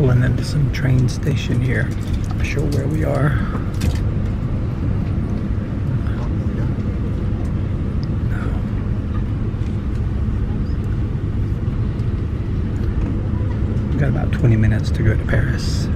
pulling into some train station here. Not sure where we are. No. We've got about 20 minutes to go to Paris.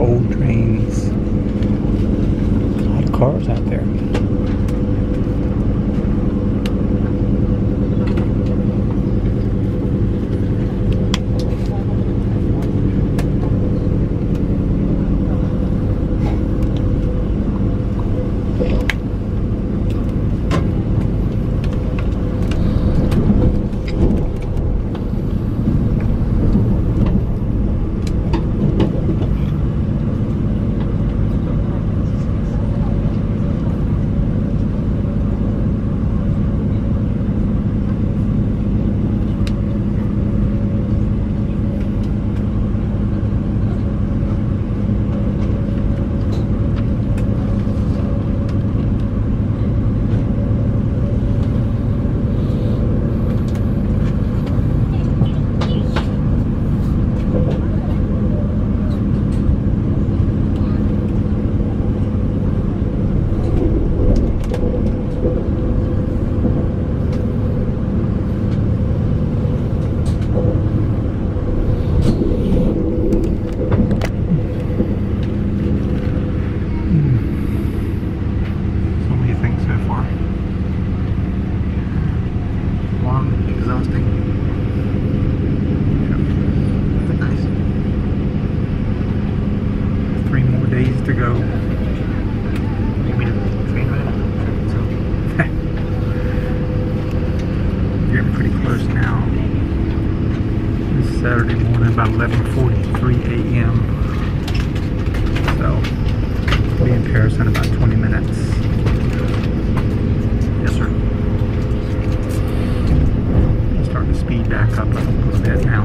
Old trains. A lot of cars out there. about 11.43 a.m. So, we'll be in Paris in about 20 minutes. Yes, sir. I'm starting to speed back up a little bit now.